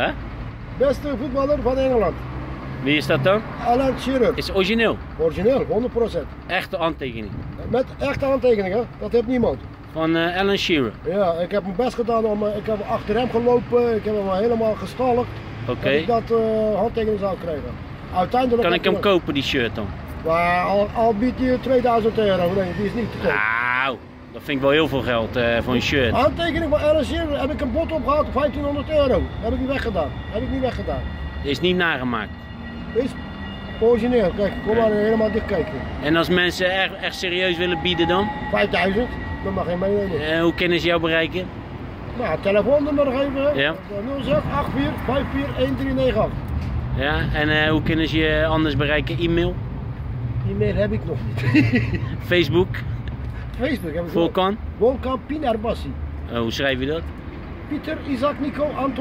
Hè? Beste voetballer van Engeland. Wie is dat dan? Alan Shearer. Is origineel. Origineel, 100%. Echte handtekening. Met echte handtekeningen, dat heeft niemand. Van eh, Alan Shearer. Ja, ik heb mijn best gedaan, om, eh, ik heb achter hem gelopen, ik heb hem helemaal gestalkt. Oké. Dat ik dat eh, handtekening zou krijgen. Uiteindelijk Kan ik hem kopen, die shirt dan? Maar al, al biedt hij 2000 euro, nee, die is niet te koop. Nou, dat vind ik wel heel veel geld eh, voor een shirt. Handtekening van Alan Shearer heb ik een bod opgehaald, 1500 euro. Heb ik niet weggedaan. Heb ik niet weggedaan. Is niet nagemaakt. Is origineel, kijk, kom maar helemaal dicht kijken. En als mensen echt, echt serieus willen bieden dan? 5000, dan mag je meenemen. Eh, hoe kunnen ze jou bereiken? Nou, telefoonnummer nog even. Ja. 0684 541398. Ja, en eh, hoe kunnen ze je anders bereiken? E-mail, E-mail heb ik nog niet. Facebook, Facebook heb ik nog. Volkan. Volkan Pinar Bassi. Eh, hoe schrijf je dat? Pieter, Isaac, Nico, Anton.